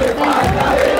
大家。